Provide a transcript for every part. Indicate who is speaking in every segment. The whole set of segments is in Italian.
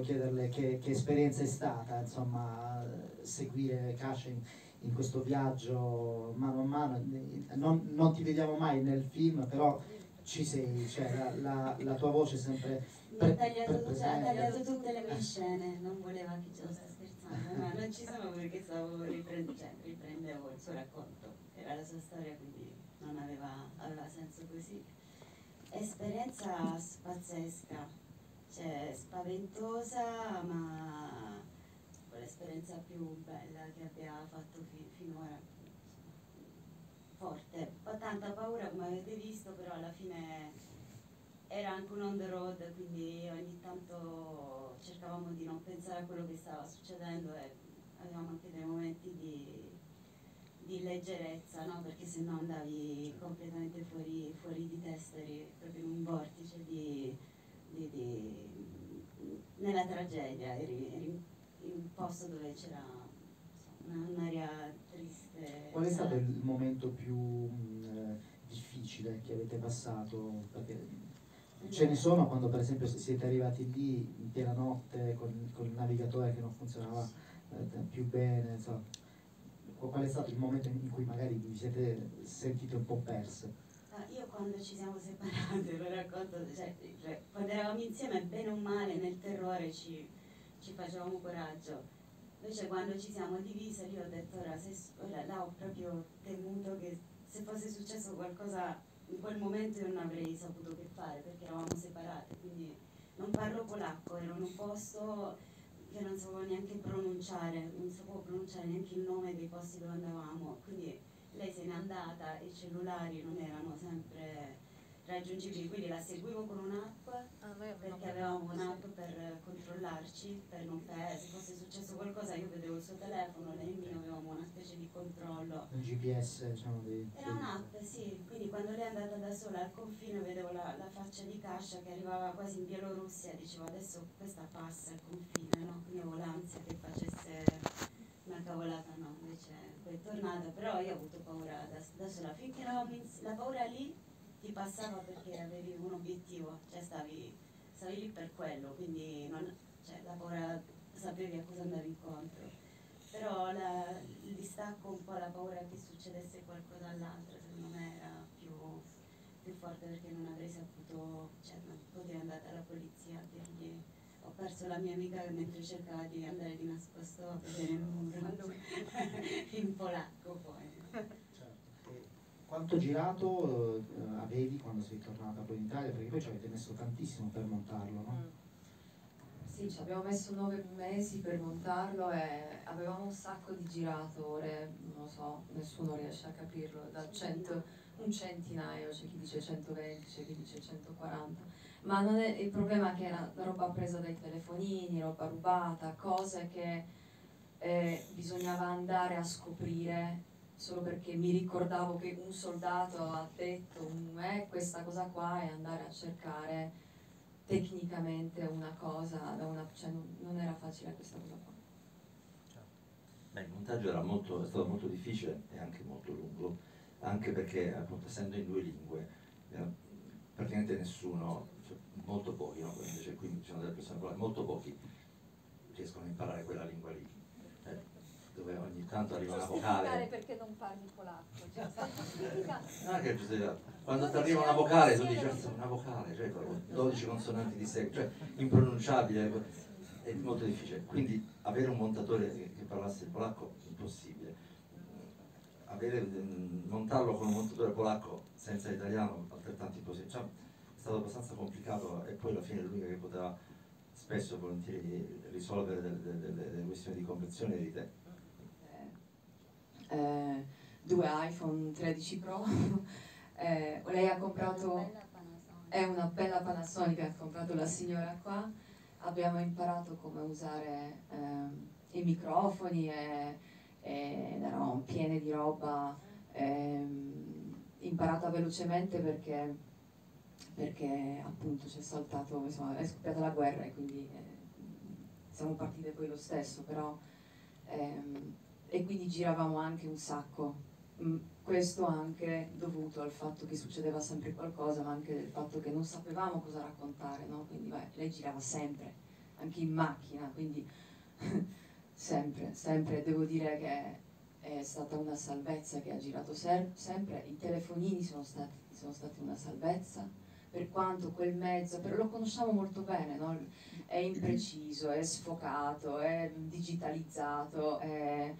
Speaker 1: volevo chiederle che, che esperienza è stata, insomma, seguire Cash in, questo viaggio mano a mano. Non, non, ti vediamo mai nel film, però ci sei, cioè la, la, la tua voce è sempre...
Speaker 2: Mi ha tagliato, tagliato, tutte le mie scene, non voleva che ce lo sta scherzando, no, non ci sono perché stavo riprendendo, cioè, riprendevo il suo racconto, era la sua storia, quindi non aveva, aveva senso così. Esperienza pazzesca, cioè spaventosa, ma l'esperienza più bella che abbia fatto fi finora. Forte, ho tanta paura come avete visto, però alla fine era anche un on the road, quindi ogni tanto cercavamo di non pensare a quello che stava succedendo e avevamo anche dei momenti di di leggerezza, no? perché se no andavi completamente fuori, fuori, di testa, eri proprio in un vortice di, di, di, nella tragedia, eri, eri, in un posto dove c'era un'aria triste.
Speaker 1: Qual è stato il momento più mh, difficile che avete passato? Perché ce ne sono quando per esempio siete arrivati lì in piena notte con, con il navigatore che non funzionava eh, più bene, insomma qual è stato il momento in cui magari vi siete sentite un po' perse?
Speaker 2: Quando ci siamo separate, lo racconto, cioè, cioè, quando eravamo insieme, bene o male, nel terrore ci, ci facevamo coraggio. Invece quando ci siamo divise, io ho detto, ora, se, ora là ho proprio temuto che se fosse successo qualcosa in quel momento io non avrei saputo che fare perché eravamo separate, quindi non parlo polacco, ero in un posto che non sapevo neanche pronunciare, non sapevo pronunciare neanche il nome dei posti dove andavamo, quindi lei se n'è andata, i cellulari non erano sempre raggiungibili, quindi la seguivo con un'app ah, perché avevamo un'app per controllarci, per non perdere, se fosse successo qualcosa io vedevo il suo telefono, lei mio, avevamo una specie di controllo.
Speaker 1: Un GPS diciamo di...
Speaker 2: Era un'app, sì, quindi quando lei è andata da sola al confine vedevo la, la faccia di Cascia che arrivava quasi in Bielorussia, dicevo adesso questa passa al confine, no? quindi avevo l'ansia che facesse una cavolata, no, invece poi è tornata, però io ho avuto paura da, da sola, finché eravamo in, la paura lì ti passava perché avevi un obiettivo, cioè stavi, stavi lì per quello, quindi non, cioè, la paura sapevi a cosa andavi incontro. Però la, il distacco, un po' la paura che succedesse qualcosa all'altro, secondo me era più, più, forte perché non avrei saputo, cioè non potevi andare alla polizia a dirgli ho perso la mia amica mentre cercava di andare di nascosto a vedere il muro in polacco poi.
Speaker 1: Quanto girato eh, avevi quando sei tornata poi in Italia? Perché poi ci avete messo tantissimo per montarlo, no? Mm.
Speaker 3: Sì, ci abbiamo messo nove mesi per montarlo e avevamo un sacco di giratore, non lo so, nessuno riesce a capirlo, da cento, un centinaio, c'è chi dice 120, c'è chi dice 140, ma è, il problema è che era roba presa dai telefonini, roba rubata, cose che eh, bisognava andare a scoprire solo perché mi ricordavo che un soldato ha detto eh, questa cosa qua e andare a cercare tecnicamente una cosa una, cioè non, non, era facile questa cosa qua.
Speaker 4: Beh, il montaggio molto, è stato molto difficile e anche molto lungo, anche perché appunto essendo in due lingue, eh, praticamente nessuno, molto pochi, no? invece qui ci sono delle persone, molto pochi riescono a imparare quella lingua lì dove ogni tanto arriva una vocale.
Speaker 5: perché non parli polacco, cioè,
Speaker 4: è che quando ti arriva una vocale tu dici una vocale, cioè 12 consonanti di seguito, cioè impronunciabile, è molto difficile. Quindi avere un montatore che, che parlasse il polacco impossibile. Avere, montarlo con un montatore polacco senza italiano altrettanto impossibile. Cioè, stato abbastanza complicato e poi alla fine l'unica che poteva spesso volentieri risolvere delle, delle, delle questioni di conversione di te
Speaker 3: eh, due iPhone 13 Pro. eh, lei ha comprato, è una bella Panasonic, ha comprato la signora qua. Abbiamo imparato come usare eh, i microfoni e, ed eravamo piene di roba ehm, imparata velocemente perché, perché appunto c'è saltato, insomma, è scoppiata la guerra e quindi eh, siamo partite poi lo stesso, però ehm, e quindi giravamo anche un sacco. Mm, questo anche dovuto al fatto che succedeva sempre qualcosa, ma anche del fatto che non sapevamo cosa raccontare, no? quindi beh, lei girava sempre, anche in macchina, quindi sempre, sempre devo dire che è stata una salvezza che ha girato sempre, i telefonini sono stati, sono stati una salvezza, per quanto quel mezzo, però lo conosciamo molto bene, no? è impreciso, è sfocato, è digitalizzato, è...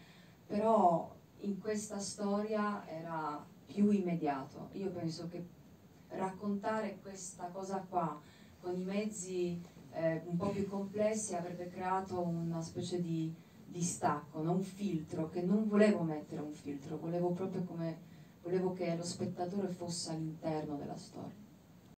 Speaker 3: però in questa storia era più immediato. Io penso che raccontare questa cosa qua con i mezzi eh, un po' più complessi avrebbe creato una specie di distacco, no? un filtro, che non volevo mettere un filtro, volevo proprio come, volevo che lo spettatore fosse all'interno della storia.